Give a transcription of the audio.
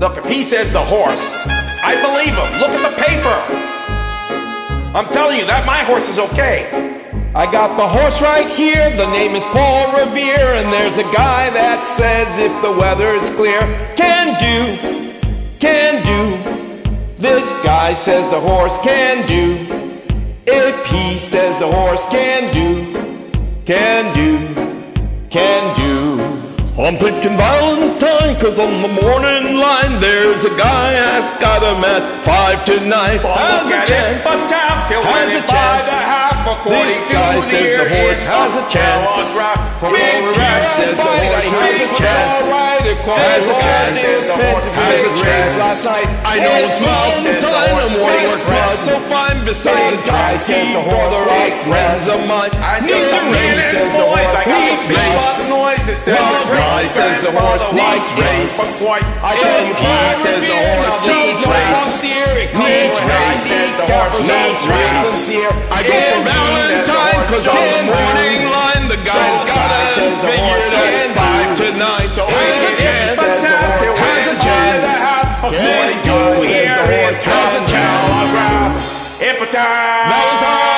Look, if he says the horse, I believe him. Look at the paper. I'm telling you that my horse is okay. I got the horse right here. The name is Paul Revere, and there's a guy that says if the weather's clear, can do, can do. This guy says the horse can do. If he says the horse can do, can do, can do. I'm picking Valentine, cause on the morning line there's a guy has got him at five tonight. Has a chance, But town he'll has a chance. the half This guy says the horse has a chance. If he says the horse has a chance, has a chance, has a chance. Last night, I know it's Valentine, I'm wearing a cross, so fine beside the guy says the horse likes friends of mine. Needs a race, says the horse needs race. Guy says the horse likes race. I tell you, he says the horse needs race. Needs race, says the horse needs race. I go for Valentine, cause on the morning line, the guy's got a figure that's five tonight. So has a chance, has a chance. This dude here has a chance. If a time